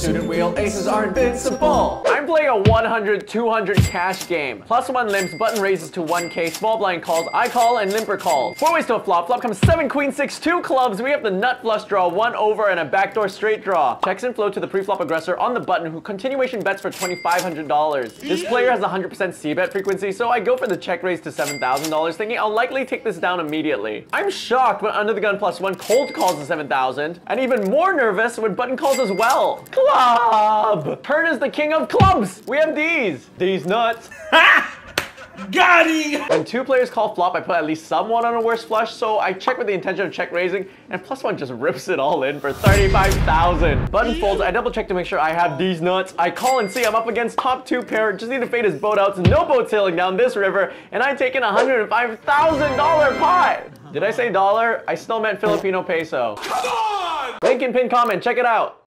Suited wheel aces are invincible. Playing a 100, 200 cash game. Plus one limps, button raises to 1k, small blind calls, I call, and limper calls. Four ways to a flop. Flop comes seven, queen, six, two clubs. We have the nut flush draw, one over, and a backdoor straight draw. Checks and flow to the pre-flop aggressor on the button who continuation bets for $2,500. This player has 100% c-bet frequency, so I go for the check raise to $7,000, thinking I'll likely take this down immediately. I'm shocked when under the gun plus one cold calls the 7,000, and even more nervous when button calls as well club. Turn is the king of clubs. We have these. These nuts. Got him! When two players call flop, I put at least someone on a worse flush, so I check with the intention of check raising, and plus one just rips it all in for 35,000. Button folds, I double check to make sure I have these nuts. I call and see I'm up against top two pair, just need to fade his boat out, no boat sailing down this river, and I take in a $105,000 pot. Did I say dollar? I still meant Filipino peso. Come on! Link in pin comment, check it out.